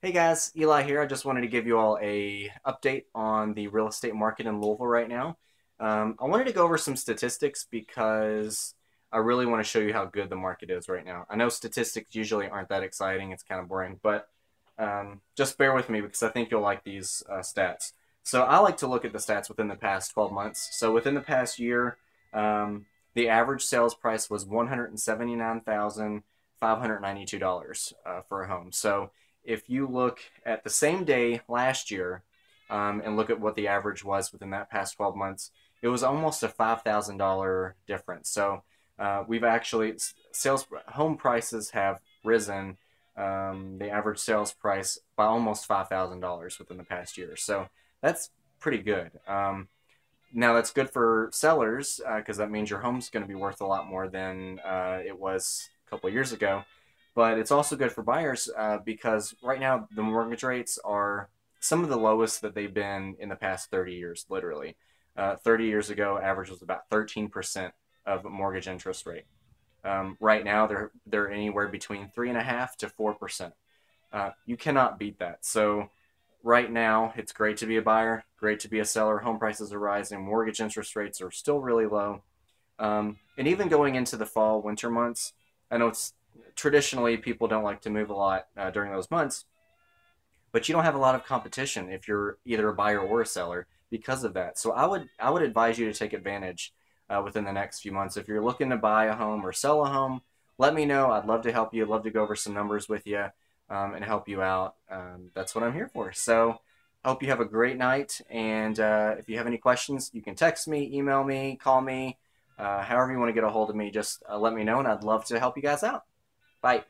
Hey guys, Eli here. I just wanted to give you all a update on the real estate market in Louisville right now. Um, I wanted to go over some statistics because I really want to show you how good the market is right now. I know statistics usually aren't that exciting; it's kind of boring, but um, just bear with me because I think you'll like these uh, stats. So I like to look at the stats within the past 12 months. So within the past year, um, the average sales price was $179,592 uh, for a home. So if you look at the same day last year um, and look at what the average was within that past 12 months, it was almost a $5,000 difference. So uh, we've actually, sales home prices have risen, um, the average sales price by almost $5,000 within the past year. So that's pretty good. Um, now that's good for sellers because uh, that means your home's going to be worth a lot more than uh, it was a couple years ago but it's also good for buyers uh, because right now the mortgage rates are some of the lowest that they've been in the past 30 years, literally. Uh, 30 years ago, average was about 13% of mortgage interest rate. Um, right now, they're they're anywhere between three and a half to four percent. Uh, you cannot beat that. So, right now, it's great to be a buyer, great to be a seller. Home prices are rising, mortgage interest rates are still really low, um, and even going into the fall, winter months. I know it's traditionally people don't like to move a lot uh, during those months, but you don't have a lot of competition if you're either a buyer or a seller because of that. So I would I would advise you to take advantage uh, within the next few months. If you're looking to buy a home or sell a home, let me know. I'd love to help you. I'd love to go over some numbers with you um, and help you out. Um, that's what I'm here for. So I hope you have a great night. And uh, if you have any questions, you can text me, email me, call me, uh, however you want to get a hold of me. Just uh, let me know, and I'd love to help you guys out. Bye.